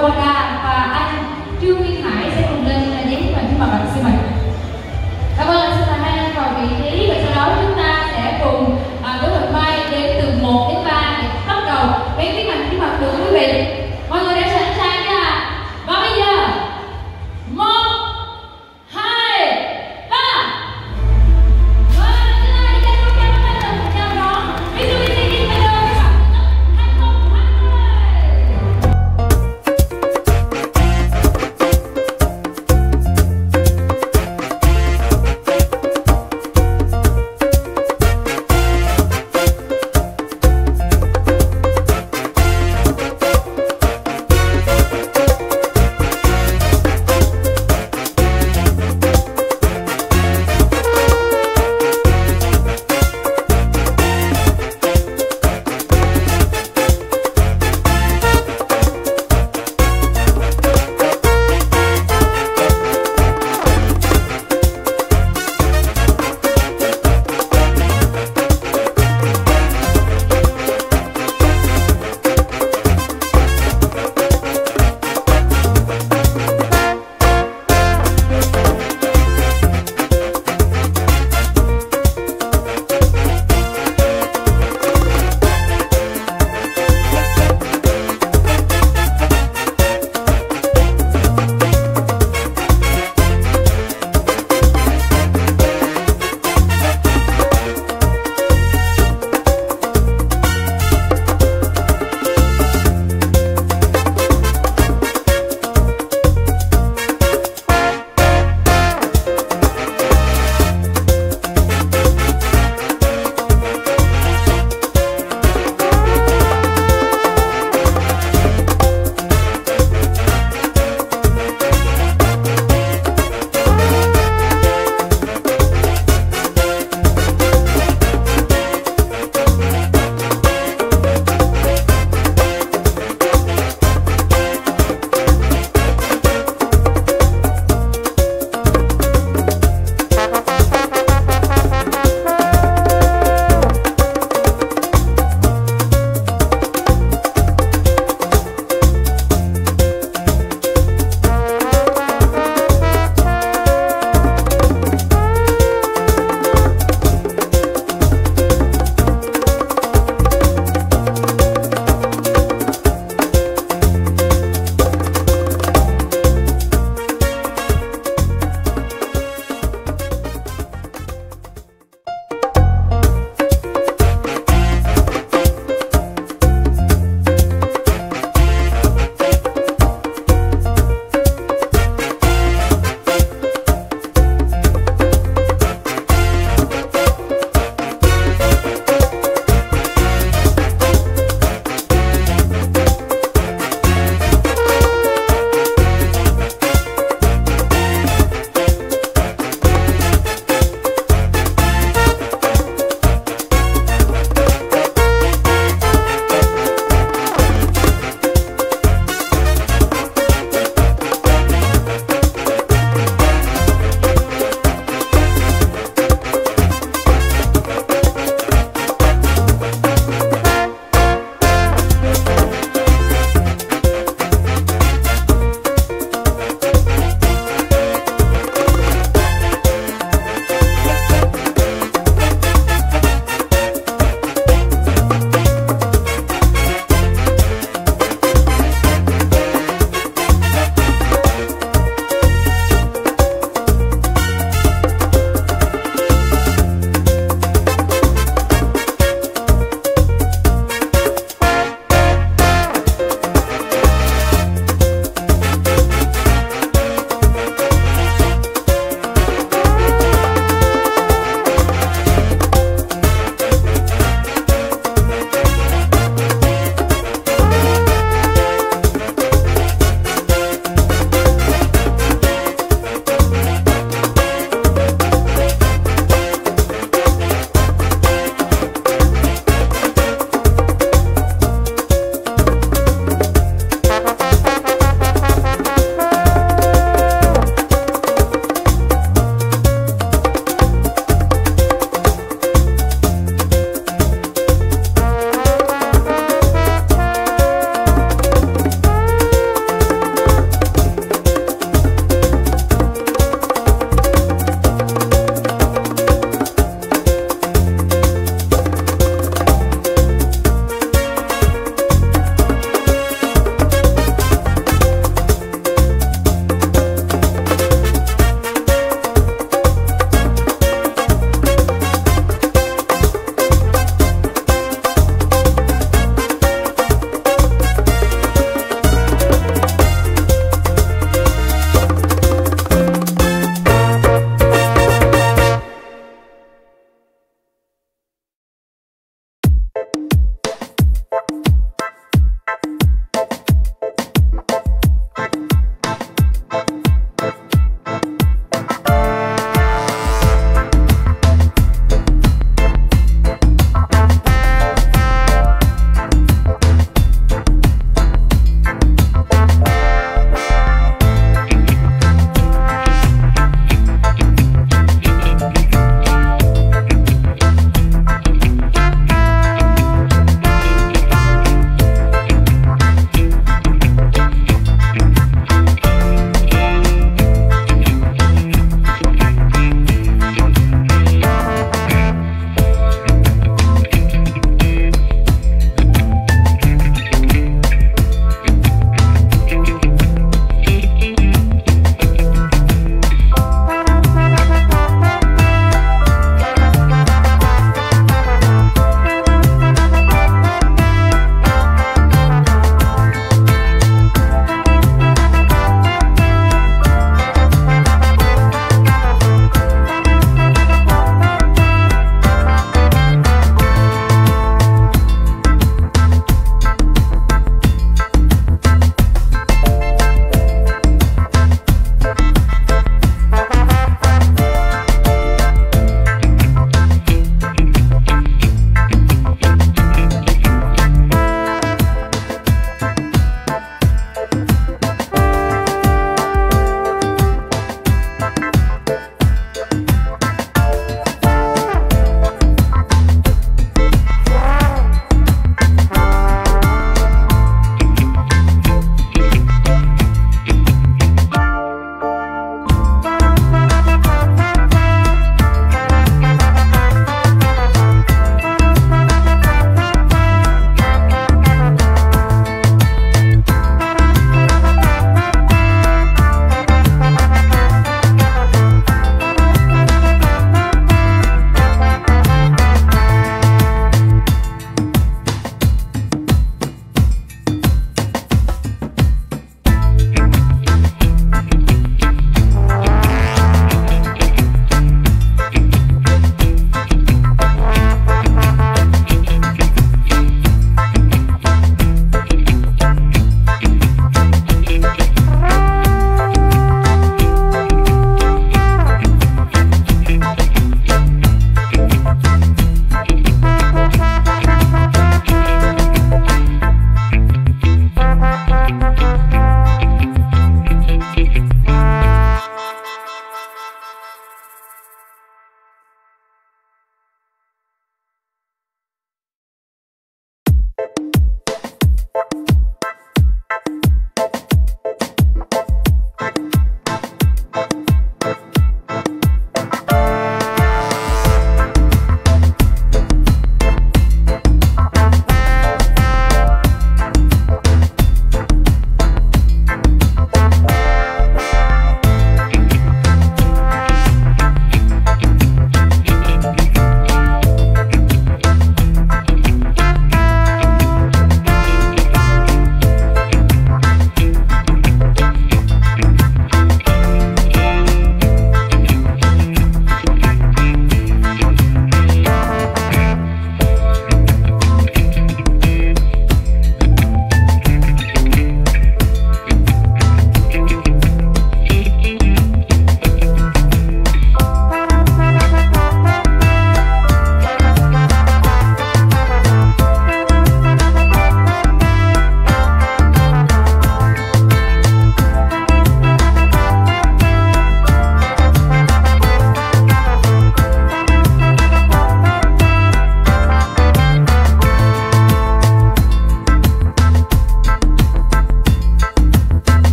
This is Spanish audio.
ahora